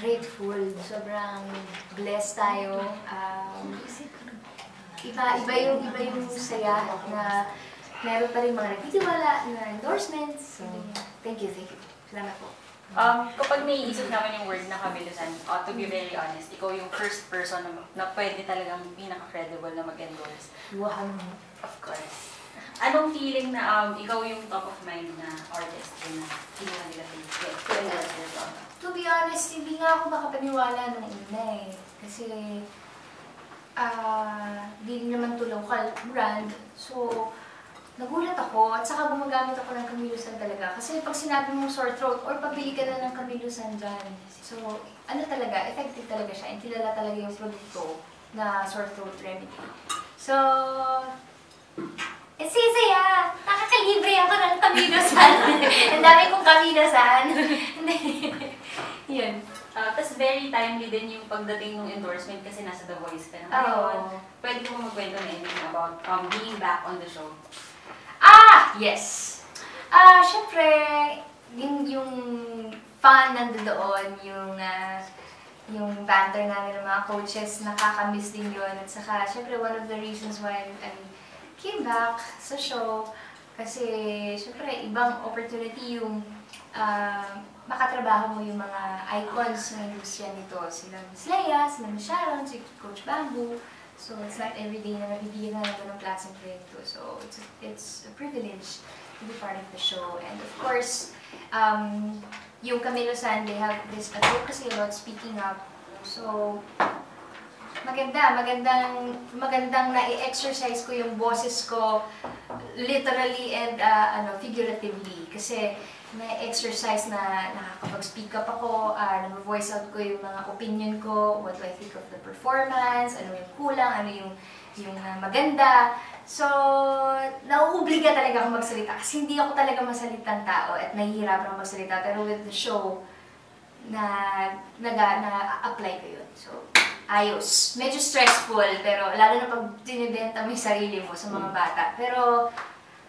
Grateful. Sobrang blessed tayo. Um, iba, iba yung, iba yung saya na meron pa rin mga nagtitiwala na endorsements. So, thank you, thank you. Salamat po. Um, kapag naiisip naman yung word na kabilusan, uh, to be very honest, ikaw yung first person na, na pwede talagang pinaka-credible na mag-endorse. Wow. Of course. Anong feeling na um, ikaw yung top of mind na artist na kinuha nila get to be honest, hindi nga ako makapaniwala nung una eh. Kasi, ah, di rin naman to local brand. So, nagulat ako at saka gumagamit ako ng kamilusan talaga. Kasi pag sinabi mong sore throat or pabili ka na ng kamilusan dyan, so, ano talaga, effective talaga siya. And kilala talaga yung produkto na sore throat remedy. So, eh, sisaya! Nakakalibre ako ng kamilusan. Ang dami kong kamilusan. Yun. Uh, Tapos very timely din yung pagdating ng endorsement kasi nasa The Voice ka na ngayon. Pwede mo magkwento na anything about um, being back on the show. Ah! Yes! Ah, syempre, yung, yung fun nandoon, yung, ah, yung banter namin ng mga coaches, nakakamiss din yun. At saka, syempre, one of the reasons why I came back sa show, kasi, syempre, ibang opportunity yung ah, makatrabaho mo yung mga icons ng industriya nito. Sila Miss Leia, sila Miss Sharon, si Coach Bamboo. So, it's not every day na nabibigyan na ng klaseng proyekto. So, it's a, it's a privilege to be part of the show. And of course, um, yung Camilo San, they have this advocacy about speaking up. So, maganda, magandang, magandang na-exercise ko yung boses ko literally and uh, ano, figuratively. Kasi may exercise na nakakapag-speak up ako, uh, nag-voice out ko yung mga opinion ko, what do I think of the performance, ano yung kulang, ano yung, yung uh, maganda. So, nauobliga talaga ako magsalita kasi hindi ako talaga masalitang tao at nahihirapan ako magsalita. Pero with the show, na, naga, na-apply ko yun. So, ayos. Medyo stressful, pero lalo na pag dinibenta mo yung sarili mo sa mga bata. Pero,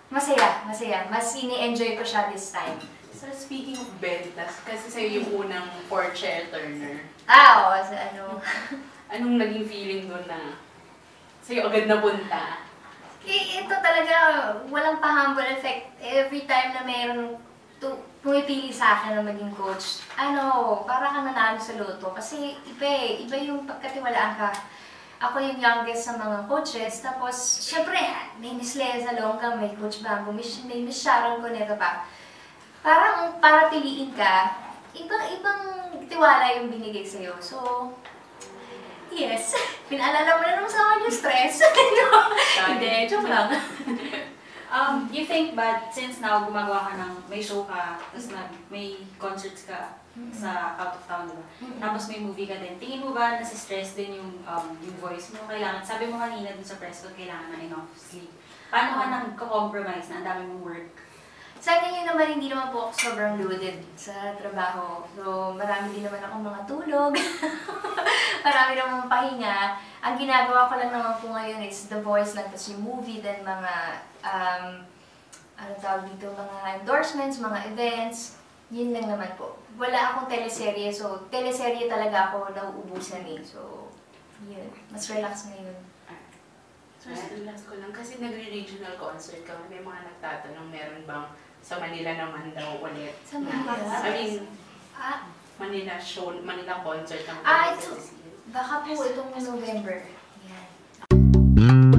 masaya, masaya. Mas ini-enjoy ko siya this time. So speaking of bentas, kasi sa'yo yung unang four-chair turner. Ah, oo, sa ano. Anong naging feeling doon na sa'yo agad napunta? Eh, ito talaga, walang pa-humble effect. Every time na mayroon pumipili sa akin na maging coach, ano, para kang nanalo sa loto. Kasi iba eh, iba yung pagkatiwalaan ka. Ako yung youngest sa mga coaches. Tapos, syempre, may Miss Lea Zalonga, may Coach Bamboo, may, Miss Sharon Cuneta pa. Parang para piliin ka, ibang-ibang tiwala yung binigay sa'yo. So, yes. Pinaalala mo na naman sa akin yung stress. no? Hindi, joke lang. Um, you think ba, since now gumagawa ka ng, may show ka, tapos na, may concerts ka sa out of town, diba? Tapos may movie ka din. Tingin mo ba nasi-stress din yung, um, yung voice mo? Kailangan, sabi mo kanina dun sa press con, kailangan na enough sleep. Paano ka nang compromise na ang dami mong work? Sa akin yun naman, hindi naman po ako sobrang loaded sa trabaho. So, marami din naman akong mga tulog. marami naman pahinga. Ang ginagawa ko lang naman po ngayon is The Voice lang, tapos yung movie, then mga, um, ano tawag dito, mga endorsements, mga events. Yun lang naman po. Wala akong teleserye, so teleserye talaga ako nauubusan eh. So, yun. Mas relax ngayon. So, last ko lang, kasi nagre-regional concert ka, may mga nagtatanong, meron bang sa Manila naman daw ulit? Sa Manila? I mean, Ah, Manila show, Manila concert ng Ah, ito. Baka po itong November. Yan.